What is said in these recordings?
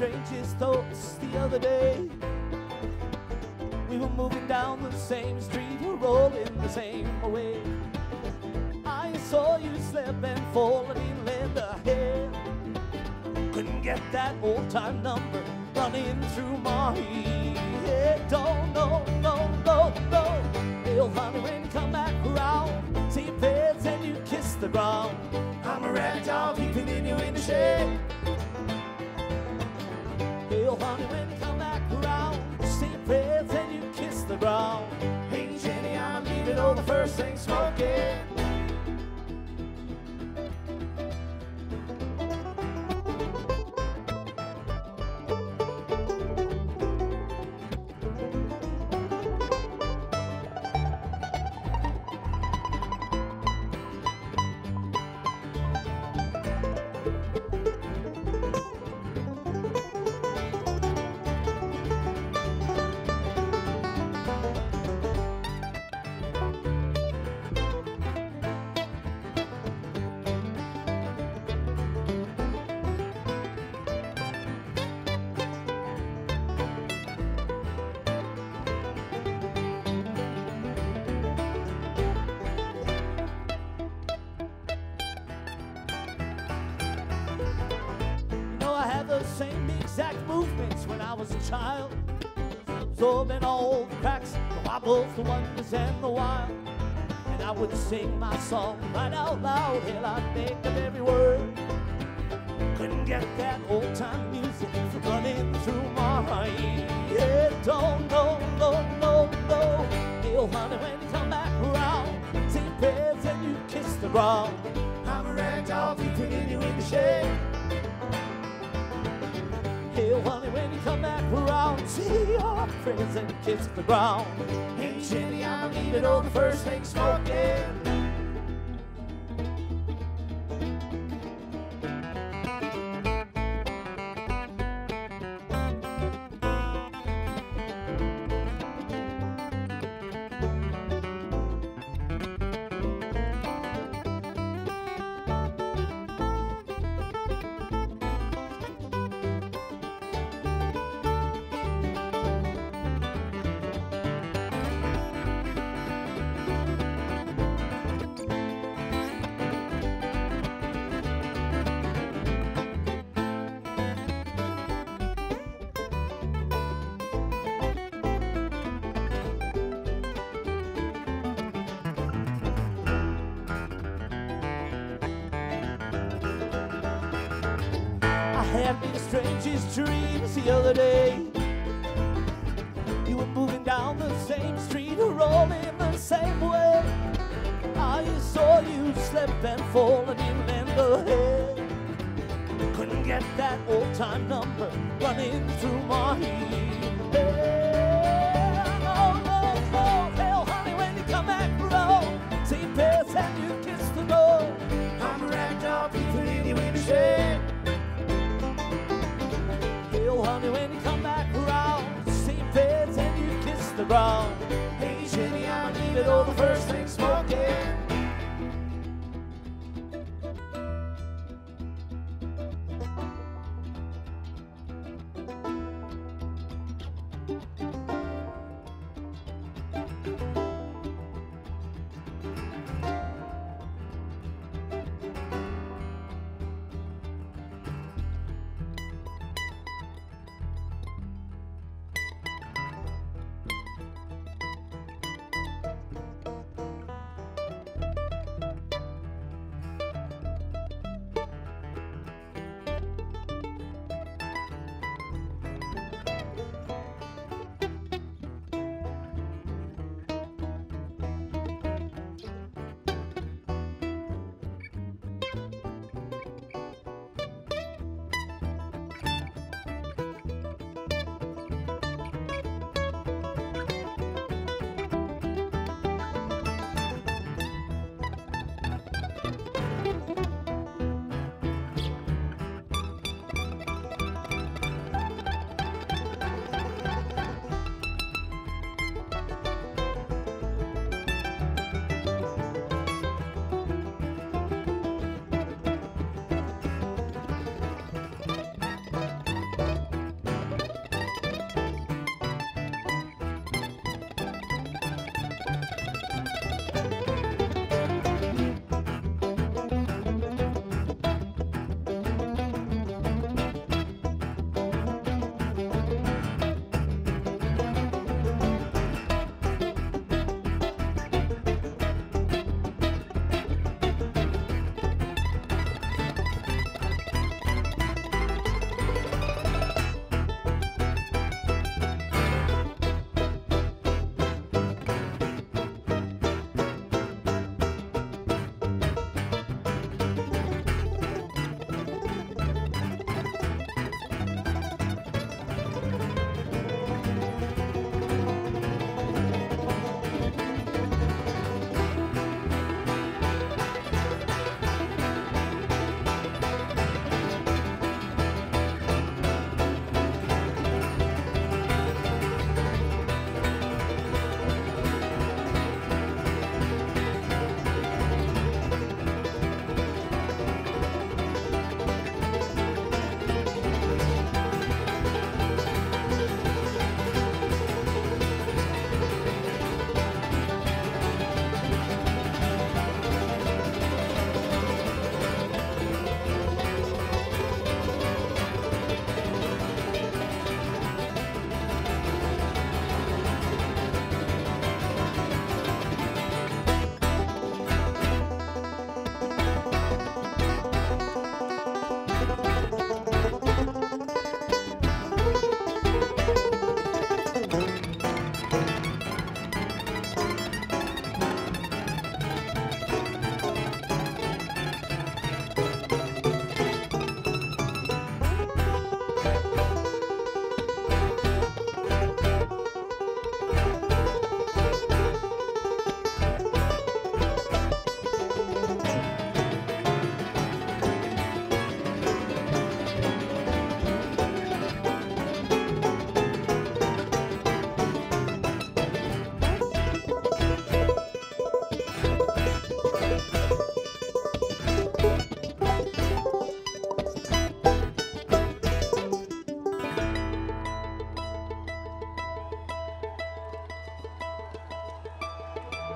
strangest thoughts the other day. We were moving down the same street, we're rolling the same way. I saw you slip and fall in leather hair. Couldn't get that old time number running through my head. Don't know, no, no, no. Hey, honey, when come back around, see your beds and you kiss the ground. I'm a rag doll peeping in you in the shade. The first thing smoking. Same exact movements when I was a child. Absorbing all the cracks, the wobbles, the wonders, and the wild. And I would sing my song right out loud, hell, I'd think of every word. Couldn't get that old time music from running through my head. Don't know, no, no, no. Hey, oh, honey, when you come back around, see beds and you kiss the ground. I'm a rag doll, peeping in you in the shade. Hey, honey, when you come back around, see your friends and kiss the ground. Hey, Jenny, I'm leaving the first thing smoking. Strangest dreams the other day. You were moving down the same street, rolling the same way. I saw you slip and fall and you lend a head. Couldn't get that old time number running through my head. All the first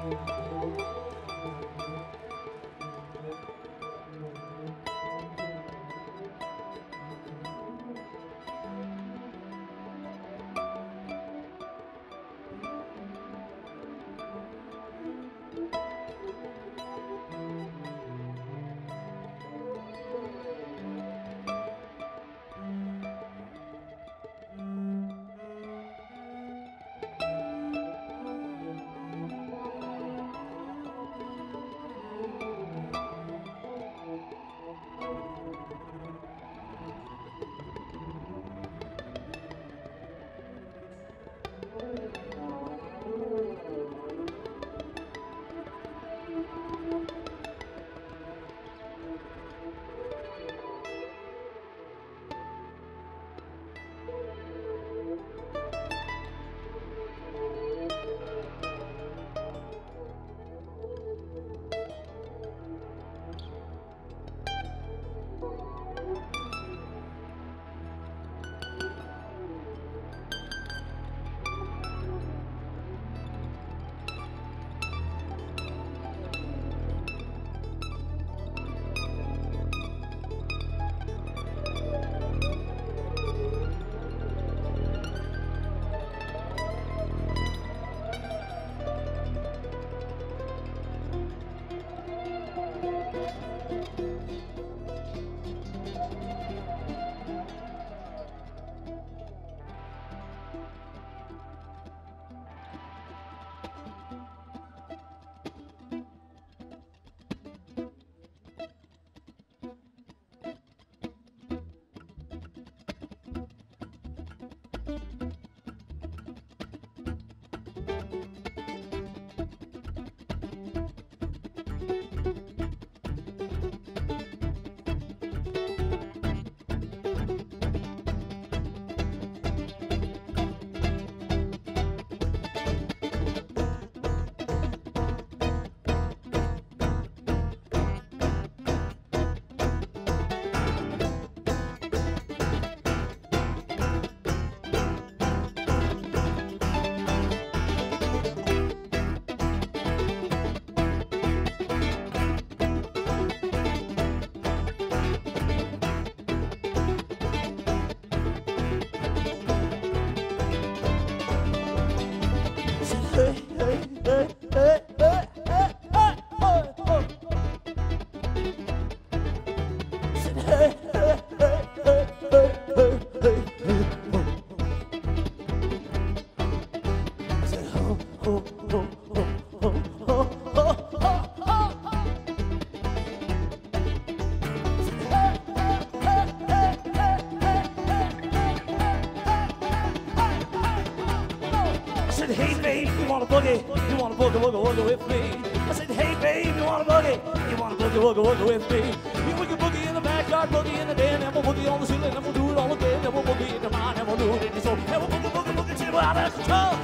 Música woogie, woogie with me? I said, hey babe, you wanna boogie? You wanna boogie, woogie, woogie with me? We can boogie in the backyard, boogie in the den, and we'll boogie on the ceiling, and we'll do it all again, and we'll boogie in the mind, and we'll do it in the soul, and we'll boogie, boogie, boogie till out of control.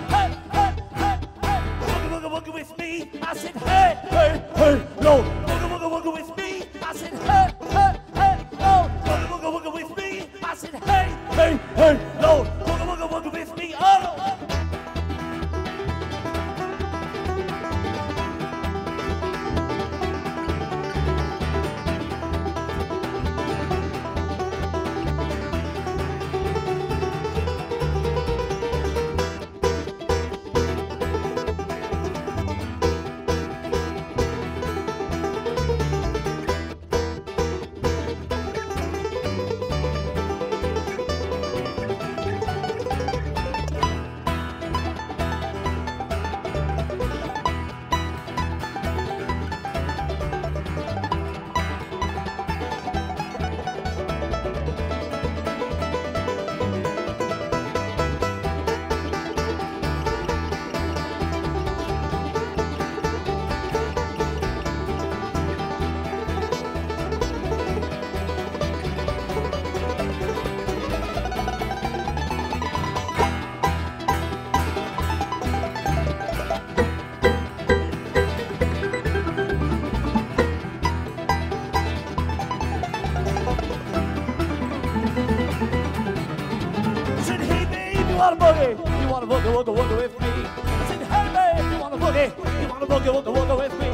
Wanna boogie? You wanna boogie, woogie, woogie with me? I said, hey babe, you wanna boogie? You wanna boogie, woogie, woogie with me?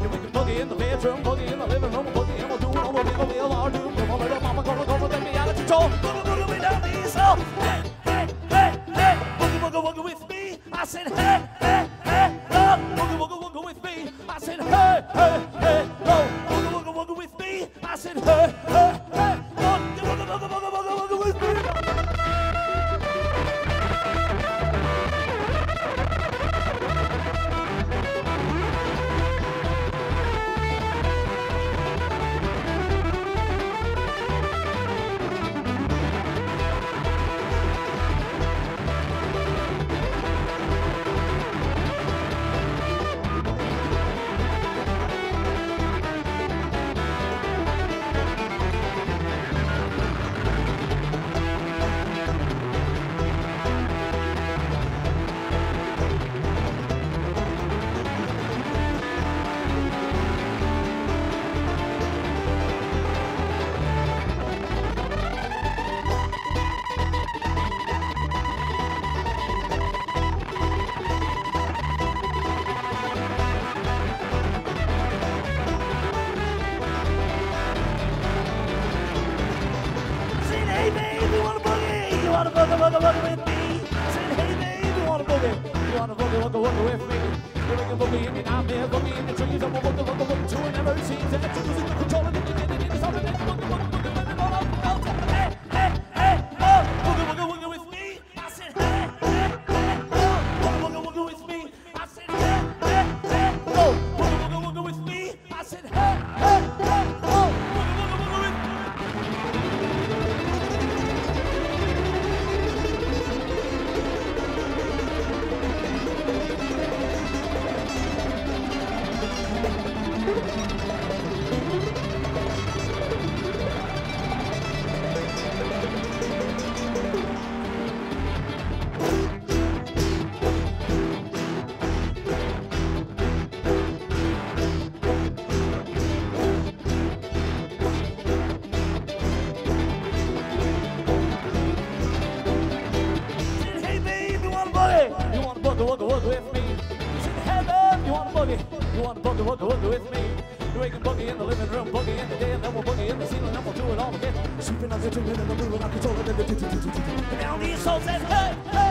Yeah, we can boogie in the bedroom, boogie in the living room, boogie and we'll do it the wiggle wheel, our doom. Come on, little mama, gonna go with me out of control. Boogie, boogie, we down the so. Hey, hey, hey, hey, boogie, woogie, woogie with me? I said, hey, Walk walking, walking with me. You're looking for me, and I'm here for me. And the trees, I'm walking, walking, walking to an arrow. Seems that losing control, and it's all in it. Down these assault and hey, hey.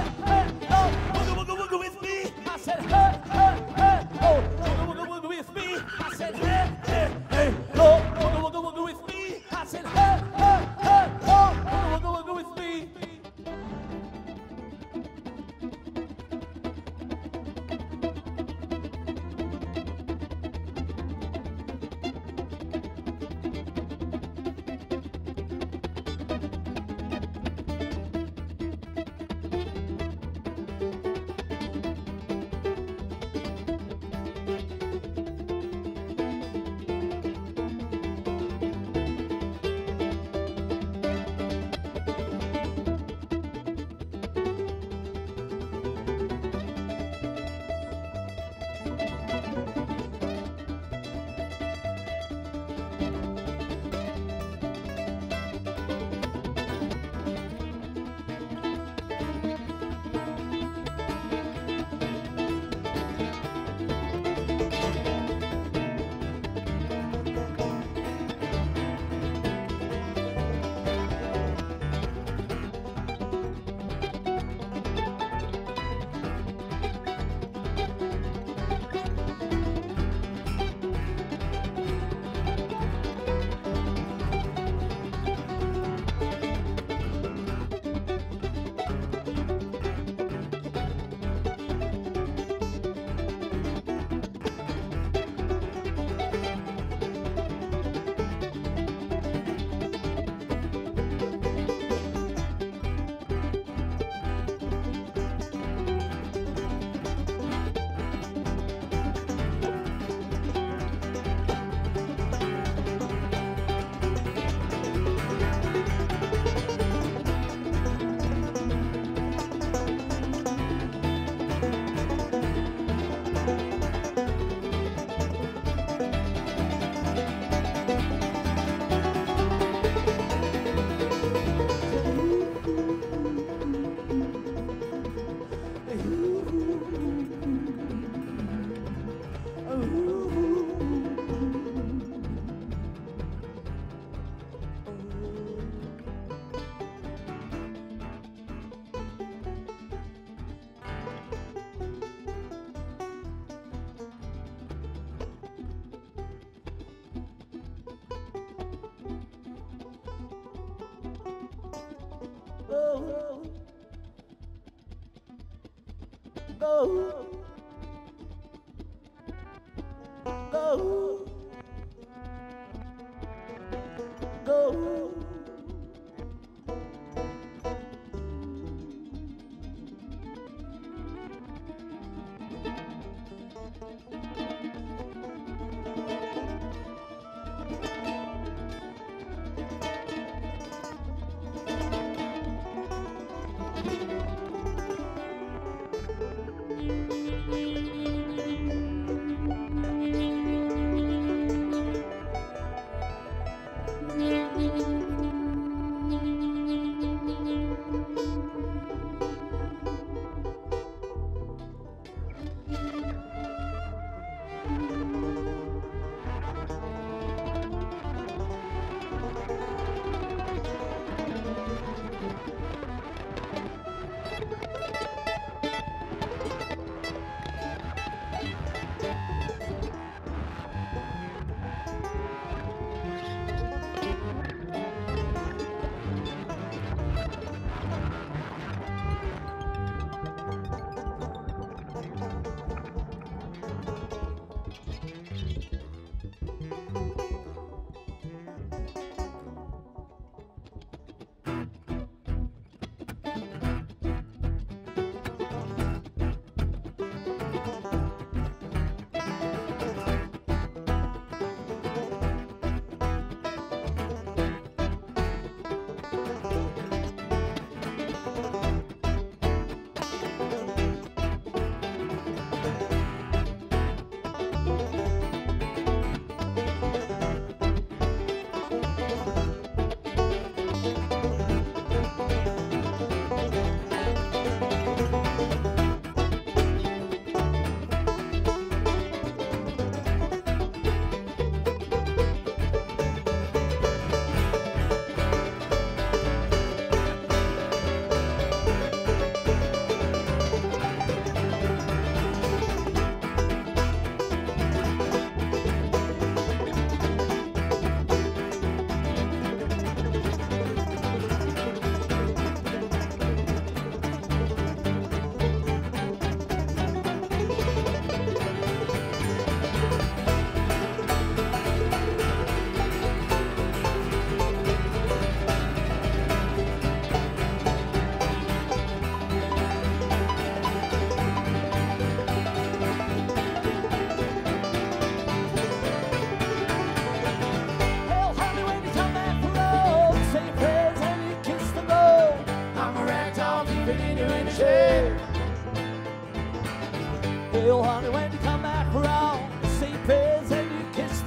Go, go,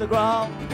ground.